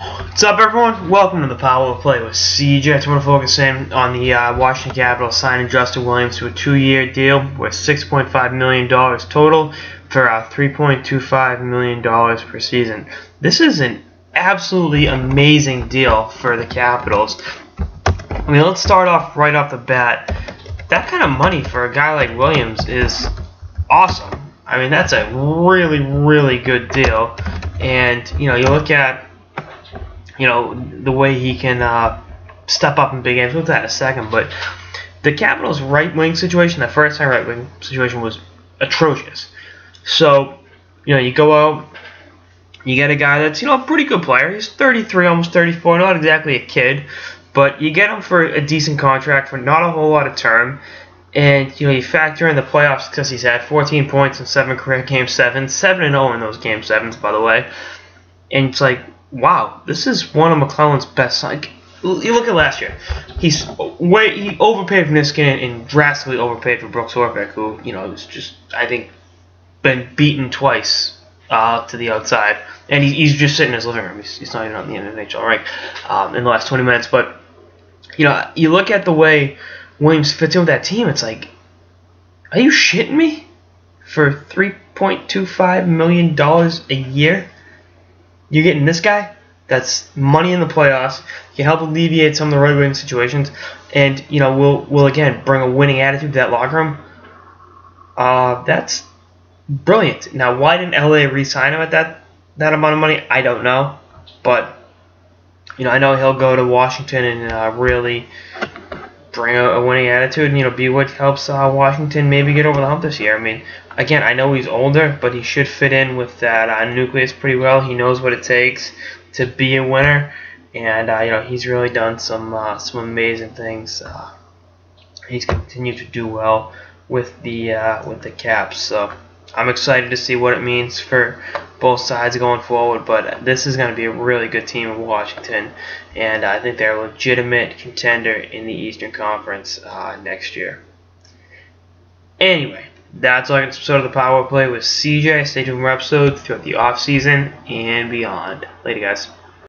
What's up, everyone? Welcome to the Power of Play with CJ. Today, we're focusing on the uh, Washington Capitals signing Justin Williams to a two-year deal with $6.5 million total for uh, $3.25 million per season. This is an absolutely amazing deal for the Capitals. I mean, let's start off right off the bat. That kind of money for a guy like Williams is awesome. I mean, that's a really, really good deal. And, you know, you look at you know, the way he can uh, step up in big games. We'll that in a second. But the Capitals' right wing situation, the first time right wing situation, was atrocious. So, you know, you go out, you get a guy that's, you know, a pretty good player. He's 33, almost 34, not exactly a kid, but you get him for a decent contract for not a whole lot of term. And you know you factor in the playoffs because he's had 14 points in seven career game sevens, seven and 0 in those game sevens, by the way. And it's like wow, this is one of MacLellan's best. Like, you look at last year, he's way he overpaid for Niskanen and drastically overpaid for Brooks Orpik, who you know is just I think been beaten twice uh, to the outside, and he, he's just sitting in his living room. He's, he's not even on the NHL rank um, in the last 20 minutes. But you know, you look at the way Williams fits in with that team. It's like, are you shitting me? For 3.25 million dollars a year, you're getting this guy. That's money in the playoffs. Can help alleviate some of the right wing situations, and you know will will again bring a winning attitude to that locker room. Uh, that's brilliant. Now, why didn't LA re-sign him at that that amount of money? I don't know, but you know I know he'll go to Washington and uh, really bring a, a, winning attitude and you know be what helps uh, Washington maybe get over the hump this year. I mean, again, I know he's older, but he should fit in with that uh, nucleus pretty well. He knows what it takes to be a winner, and uh, you know he's really done some uh, some amazing things. Uh, he's continued to do well with the uh, with the Caps, so. I'm excited to see what it means for both sides going forward, but this is going to be a really good team in Washington, and I think they're a legitimate contender in the Eastern Conference uh, next year. Anyway, that's all I can episode of the Power Play with CJ. Stay tuned for more episodes throughout the off season and beyond. Later, guys.